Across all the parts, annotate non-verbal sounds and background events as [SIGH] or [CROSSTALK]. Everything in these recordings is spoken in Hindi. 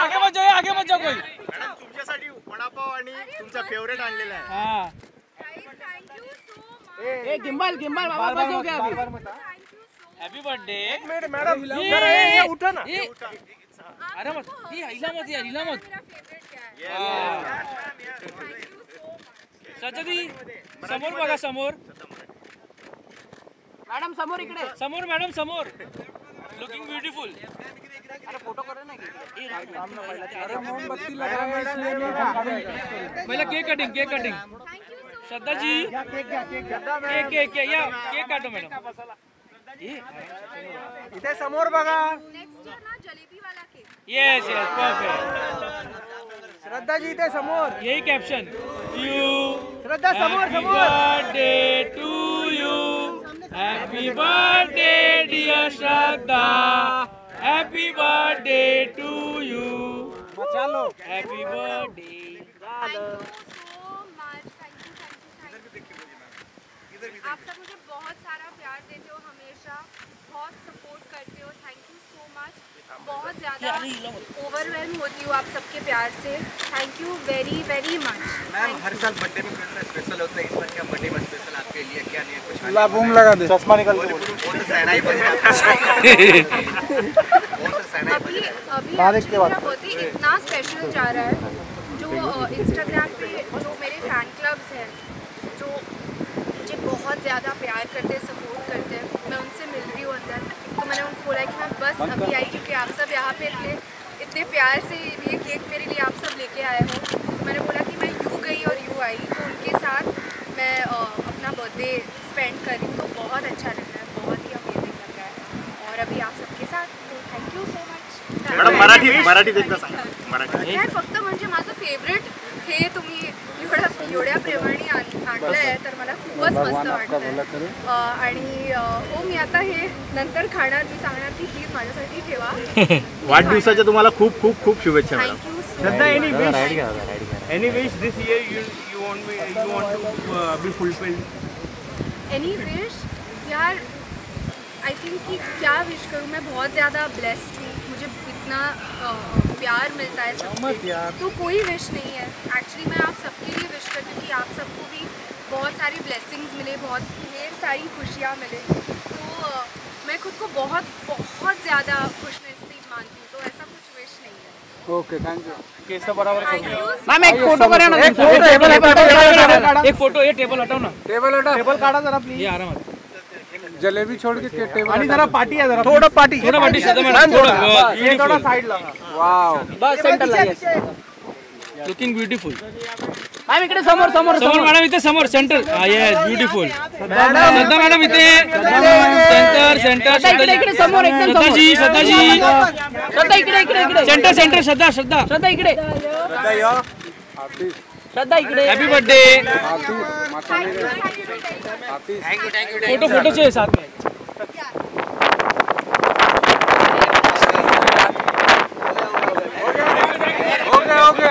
आगे मत जाओ आगे मत जाओ कोई। मॅडम तुमच्यासाठी वडापाव आणि तुमचा फेवरेट आणलेला आहे. हाँ। ए गिम्बल गिम्बल बाबा बस हो। गया अभी हैप्पी बर्थडे मैडम ये ये उठा ना। अरे मत ये हिला मत यार हिला मत। सज्जदी समोर बघा समोर। मॅडम समोर इकडे. समोर मॅडम समोर. लुकिंग ब्युटिफुल फ़ोटो करा ना पहिला केक कटिंग केक कटिंग श्रद्धाजी केक केक केक या केक काटो मॅडम इथे समोर बघा yes yes perfect Shraddha ji इथे समोर। येही कॅप्शन यू श्रद्धा समोर समोर। Birthday to you happy birthday dear Shraddha happy birthday आप सब मुझे बहुत सारा प्यार देते हो हमेशा बहुत सपोर्ट करते हो। थैंक यू सो मच बहुत ज़्यादा ओवरवेलम होती हूँ आप सबके प्यार से। Thank you very very much ma'am हर साल बर्थडे में कुछ स्पेशल होता है? इस बार क्या बर्थडे में स्पेशल आपके लिए? क्या नहीं कुछ ला बूम लगा दे। चश्मा निकल वो तो तो सहनाई [LAUGHS] अभी अभी मेरा बर्थडे इतना स्पेशल जा रहा है जो इंस्टाग्राम पे जो मेरे फ़ैन क्लब्स हैं जो मुझे बहुत ज़्यादा प्यार करते हैं सपोर्ट करते हैं। मैं उनसे मिल रही हूँ अंदर। तो मैंने उनको बोला कि मैं बस अभी आई क्योंकि आप सब यहाँ पे इतने इतने प्यार से ये केक मेरे लिए आप सब लेके आए हो। तो मैंने बोला कि मैं यूँ गई और यूँ आई तो उनके साथ मैं अपना बर्थडे स्पेंड कर रही हूँ। तो बहुत अच्छा लग रहा है बहुत ही अमेजिंग लग रहा है। और अभी आप सबके साथ तो thank you so much madam Marathi मराठीत एकदा सांगा मराठी फक्त म्हणजे माझं फेवरेट हे तुम्ही एवढं एवढ्या प्रेमाने आणलंय तर मला खूपच मस्त वाटतंय. आणि हो मी आता हे नंतर खाणार मी सांगणार की प्लीज़ माझ्यासाठी ठेवा. [LAUGHS] वाढदिवसाच्या तुम्हाला खूप खूप खूप शुभेच्छा madam. Thank you so Shraddha, any wish? Any wish this year you you want me you want to uh, be fulfilled? Any wish यार आई थिंक कि क्या विश करूँ? मैं बहुत ज़्यादा ब्लेस्ड हूँ। मुझे इतना प्यार मिलता है सबसे। तो कोई विश नहीं है। एक्चुअली मैं आप सबके लिए विश करती हूँ कि आप सबको भी बहुत सारी ब्लेसिंग्स मिले बहुत ढेर सारी खुशियाँ मिले। तो मैं खुद को बहुत बहुत ज़्यादा खुशनसीब मानती हूँ तो ऐसा कुछ विश नहीं है। Okay thank you thank you ma'am एक फ़ोटो करा ना एक फ़ोटो टेबल काढा एक फ़ोटो ये टेबल हटाओ ना। टेबल हटा टेबल काढा जरा प्लीज़ ये आरामात जलेबी छोड़ के टेबल आणि जरा पार्टी आहे जरा थोडं पार्टी। थोड़ा पार्टी मैडम थोड़ा ये थोड़ा साइड लगा। वाव बस सेंटर लुकिंग ब्युटिफुल मॅम इकडे समोर समोर समोर मॅडम इथे समोर centre. Yes beautiful Shraddha madam इथे सेंटर सेंटर. इकडे इकडे समोर एकदम समोर. श्रद्धाजी श्रद्धाजी श्रद्धा इकडे इकडे इकडे. सेंटर सेंटर श्रद्धा श्रद्धा. श्रद्धा इकडे. श्रद्धा इकडे. हैप्पी बर्थडे फ़ोटो फ़ोटो चाहिए साथ में ओके ओके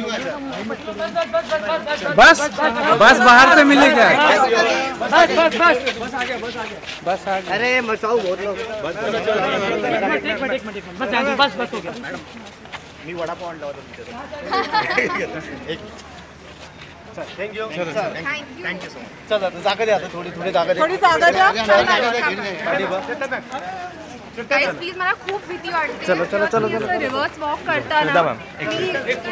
बस बस बाहर से मिले क्या बस बस बस बस आ गया अरे मचाऊ बहुत लोग बस बस हो गया मी वडापाव आणला होता thank you thank you thank you so much चला जागा द्या थोडी थोडी जागा द्या थोडी जागा द्या. गाईज प्लीज़ मेरा खूब भीती वाटते चलो चलो चलो चलो। रिवर्स वॉक करताना मी-